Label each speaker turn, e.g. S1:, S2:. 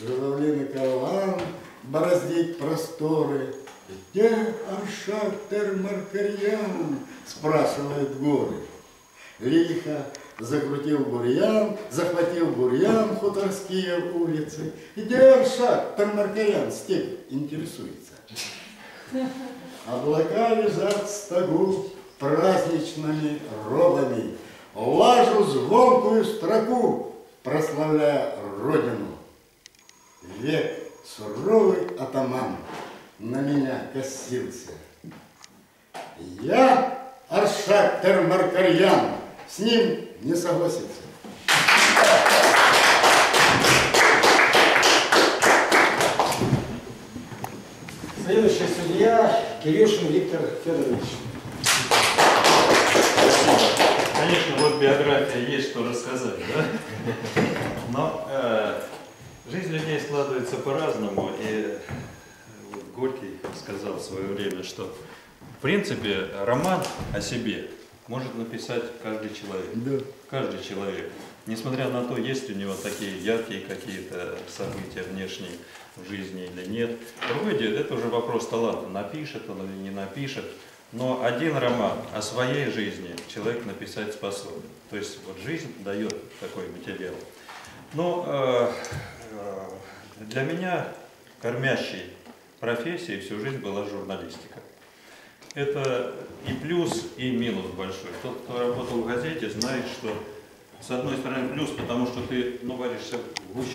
S1: Журавлиный караван бороздит просторы. Где Аршак Термаркарьян? Спрашивают горы. Лихо закрутил бурьян, захватил бурьян хуторские улицы. Где Аршак Термаркарьян? Степь интересуется. Облака лежат в стогу праздничными робами. Лажу звонкую строку, прославляя Родину. Век суровый атаман на меня косился. Я, Аршак Термаркарьян, с ним не согласился.
S2: Следующий судья Кирюшин Виктор Федорович.
S3: Конечно, вот биография есть что рассказать, да? Но э, складывается по-разному, и вот Горький сказал в свое время, что в принципе роман о себе может написать каждый человек.
S1: Да.
S3: Каждый человек. Несмотря на то, есть у него такие яркие какие-то события внешние в жизни или нет. Другое дело, это уже вопрос таланта. Напишет он или не напишет. Но один роман о своей жизни человек написать способен. То есть вот жизнь дает такой материал. Но э, э, для меня кормящей профессией всю жизнь была журналистика. Это и плюс, и минус большой. Тот, кто работал в газете, знает, что с одной стороны плюс, потому что ты ну, варишься в гуще